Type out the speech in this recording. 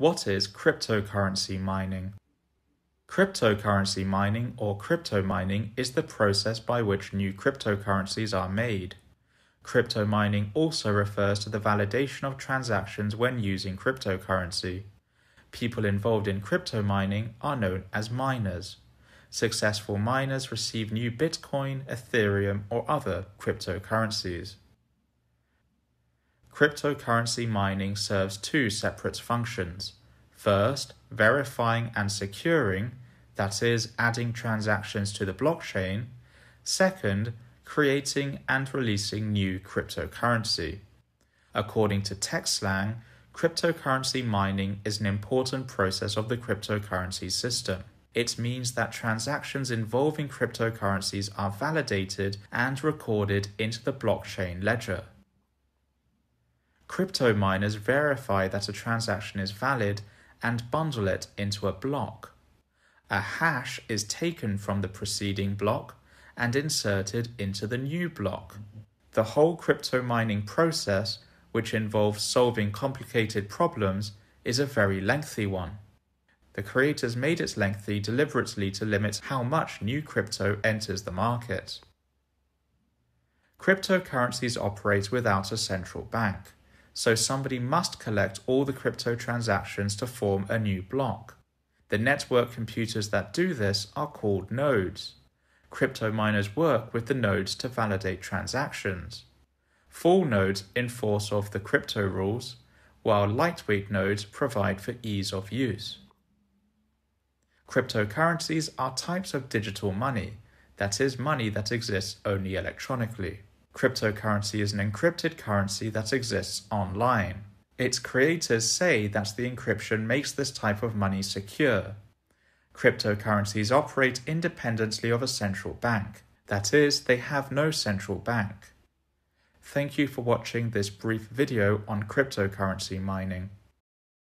What is cryptocurrency mining? Cryptocurrency mining or crypto mining is the process by which new cryptocurrencies are made. Crypto mining also refers to the validation of transactions when using cryptocurrency. People involved in crypto mining are known as miners. Successful miners receive new Bitcoin, Ethereum, or other cryptocurrencies. Cryptocurrency mining serves two separate functions. First, verifying and securing, that is, adding transactions to the blockchain. Second, creating and releasing new cryptocurrency. According to tech slang, cryptocurrency mining is an important process of the cryptocurrency system. It means that transactions involving cryptocurrencies are validated and recorded into the blockchain ledger. Crypto miners verify that a transaction is valid and bundle it into a block. A hash is taken from the preceding block and inserted into the new block. The whole crypto mining process, which involves solving complicated problems, is a very lengthy one. The creators made it lengthy deliberately to limit how much new crypto enters the market. Cryptocurrencies operate without a central bank, so somebody must collect all the crypto transactions to form a new block. The network computers that do this are called nodes. Crypto miners work with the nodes to validate transactions. Full nodes enforce of the crypto rules, while lightweight nodes provide for ease of use. Cryptocurrencies are types of digital money, that is, money that exists only electronically. Cryptocurrency is an encrypted currency that exists online. Its creators say that the encryption makes this type of money secure. Cryptocurrencies operate independently of a central bank, that is, they have no central bank. Thank you for watching this brief video on cryptocurrency mining.